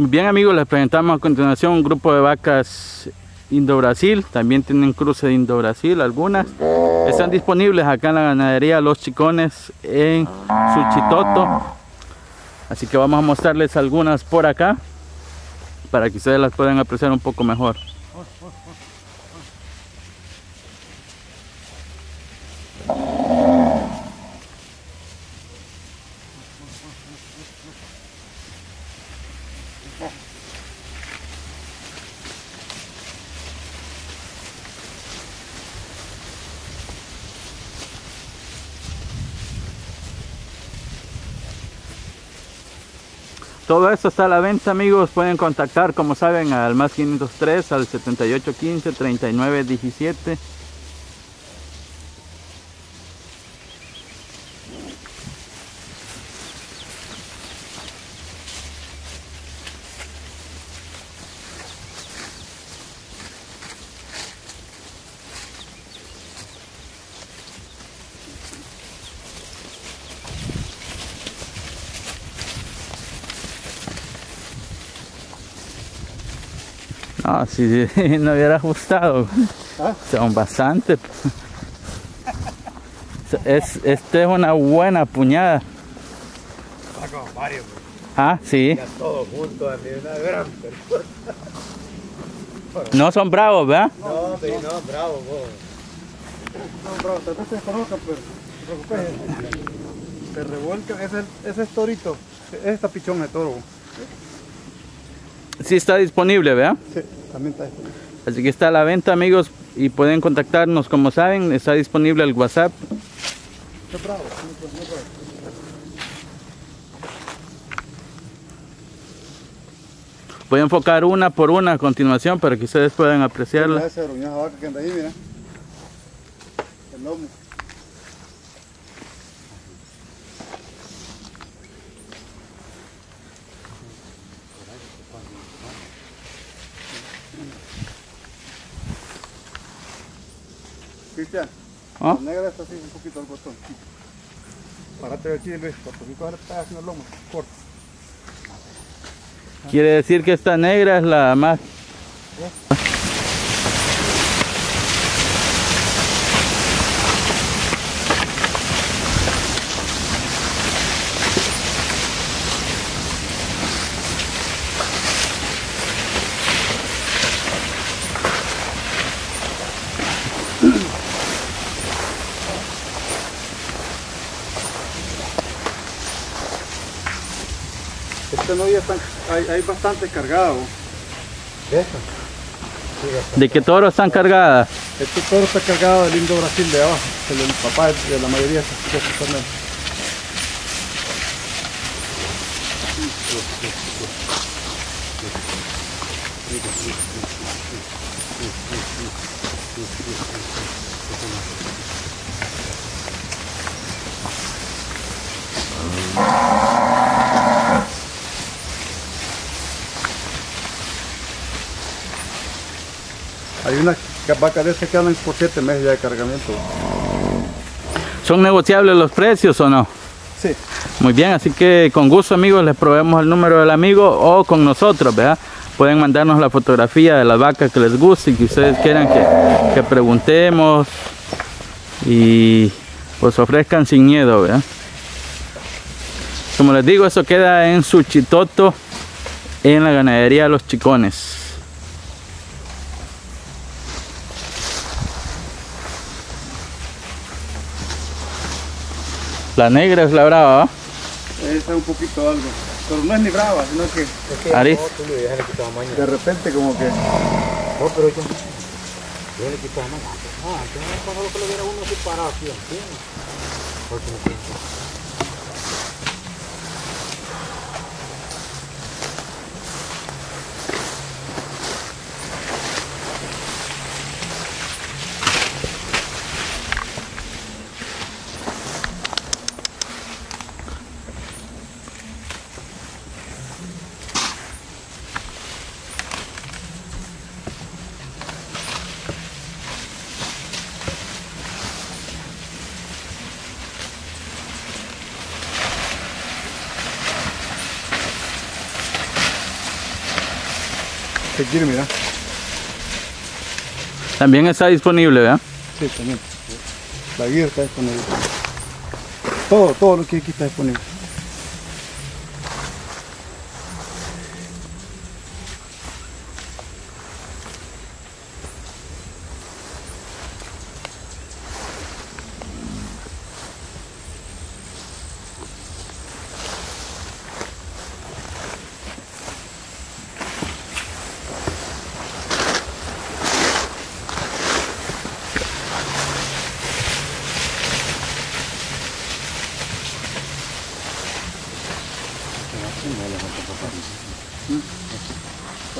Bien amigos, les presentamos a continuación un grupo de vacas Indo-Brasil. También tienen cruce de Indo-Brasil algunas. Están disponibles acá en la ganadería Los Chicones en Suchitoto. Así que vamos a mostrarles algunas por acá para que ustedes las puedan apreciar un poco mejor. Todo esto está a la venta amigos, pueden contactar como saben al más 503 al 7815 3917 Ah, si no hubiera gustado. ¿Ah? Son bastante. Es, este es una buena puñada. Saco varios, Ah, sí. ya todos juntos, así, una gran persona. No son bravos, ¿verdad? No, no, bravo, vos. No, bravo, tal vez se pero no te preocupes. Se revuelca, ese, ese es torito, ese es tapichón de toro. Sí está disponible, ¿verdad? Sí, también está disponible. Así que está a la venta, amigos, y pueden contactarnos, como saben, está disponible el WhatsApp. No, bravo, no, no, bravo. Voy a enfocar una por una a continuación para que ustedes puedan apreciarla. esa gruñaja vaca que anda ahí, mira. El lomo. Cristian, ¿Ah? la negra está así un poquito al botón. Párate de aquí, Luis, porque si coger pedazo en el lomo, corto. Quiere decir que esta negra es la más... Este no ya está, hay, hay bastante cargado. ¿De esta? ¿De qué toros están cargadas? Este toro está cargado del lindo Brasil de abajo, el, el papá de la mayoría de estos de Hay unas vacas de esas que andan por 7 meses ya de cargamento. ¿Son negociables los precios o no? Sí. Muy bien, así que con gusto amigos les proveemos el número del amigo o con nosotros, ¿verdad? Pueden mandarnos la fotografía de las vacas que les guste y que ustedes quieran que, que preguntemos y pues ofrezcan sin miedo, ¿verdad? Como les digo, eso queda en Suchitoto, en la ganadería Los Chicones. La negra es la brava, ¿va? Esa es un poquito algo. Pero no es ni brava, sino que Aris. de repente como que... No, pero yo, yo le quito la mano. Ah, yo no acuerdo que lo viera uno así parado aquí. Porque me Seguir, mira. También está disponible, ¿verdad? Sí, también. La guía está disponible. Todo, todo lo que aquí está disponible.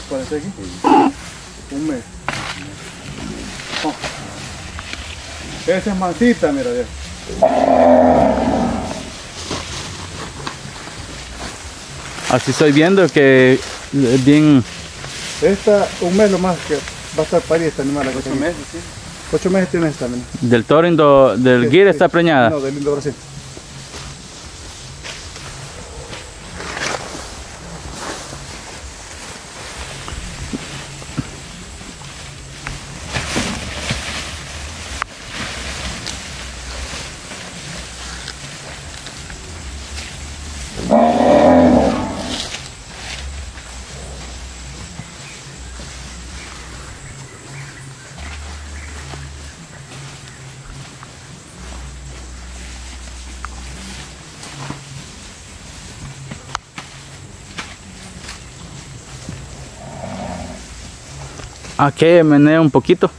¿Aparece aquí? Un mes. Oh. Esa es mansita, mira, viejo. Así estoy viendo que es bien... Esta, un mes lo más que va a estar parida esta animal. Ocho meses, sí. Ocho meses tiene esta, mira. Del toro indo, del Sí, guir sí. está preñada. No, del Indo Brasil. Aquí menea un poquito.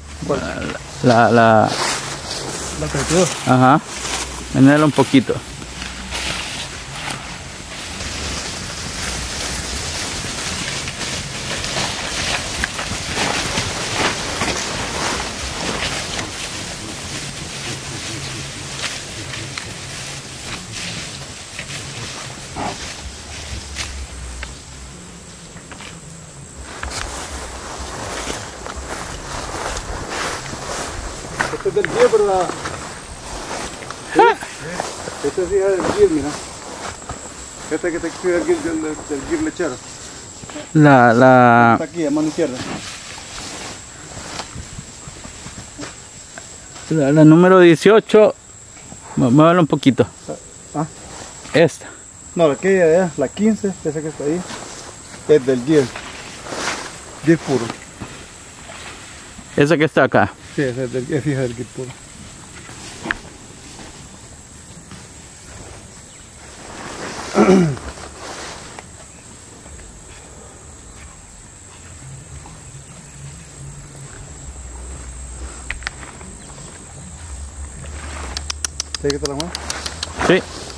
La, la, La 32. ajá. Menea un poquito. Este es del guía, ¿verdad? ¿Sí? Este es hija del guía, mira. Este que te escribe el guía del, del guía lechero. La, la, Está aquí, a mano izquierda. la, la número 18. mu- Muévelo un poquito. Ah. Esta. No, la que allá, la 15, esa que está ahí, es del guía. Guía puro. Esa que está acá. Sí, es, del, es hija del guía puro. ¿Sí que te la mano? Sí.